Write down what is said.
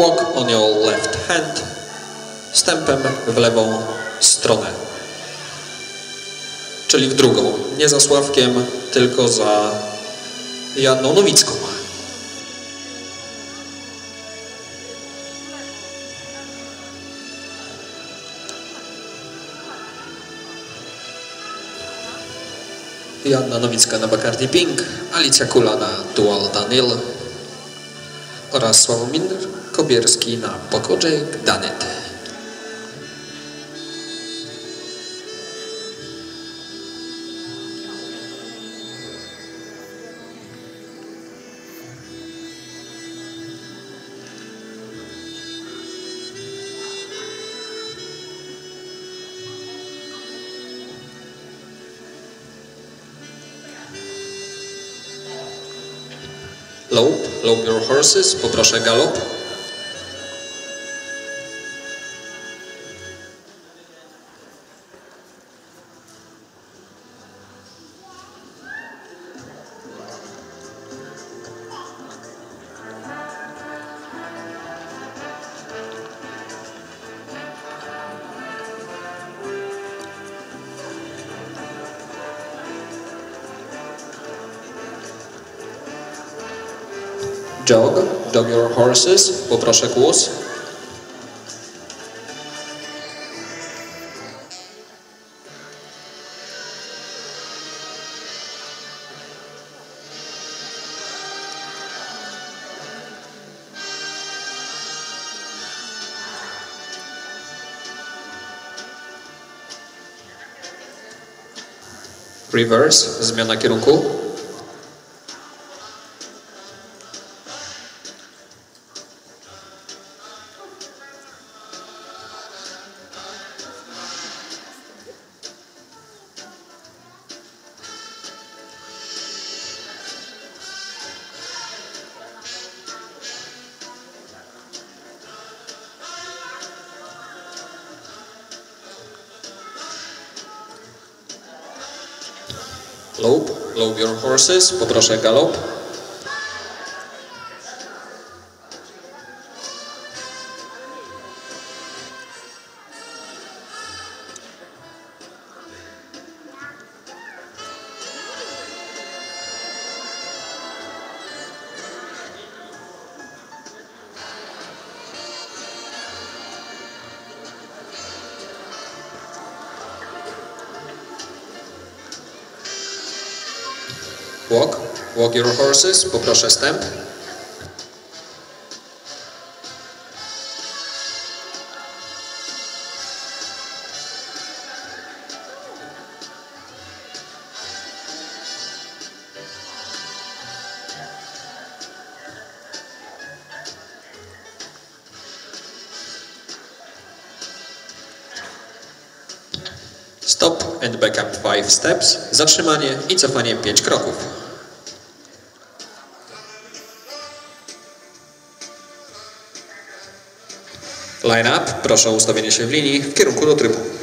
Walk on your left hand. Stępem w lewą stronę. Czyli w drugą. Nie za Sławkiem, tylko za Janną Nowicką. Joanna Nowicka na Bacardi Pink, Alicja Kula na Dual Daniel oraz Sławomir Kobierski na Pokoджek Danet. Lope, lope your horses, poproszę galop. Jog, jog your horses, poproszę głos. Reverse, zmiana kierunku. Lope, lope your horses, poproszę galop. Walk, walk your horses, poproszę stęp. Stop and back up 5 steps, zatrzymanie i cofanie 5 kroków. Line up, proszę o ustawienie się w linii w kierunku do trybu.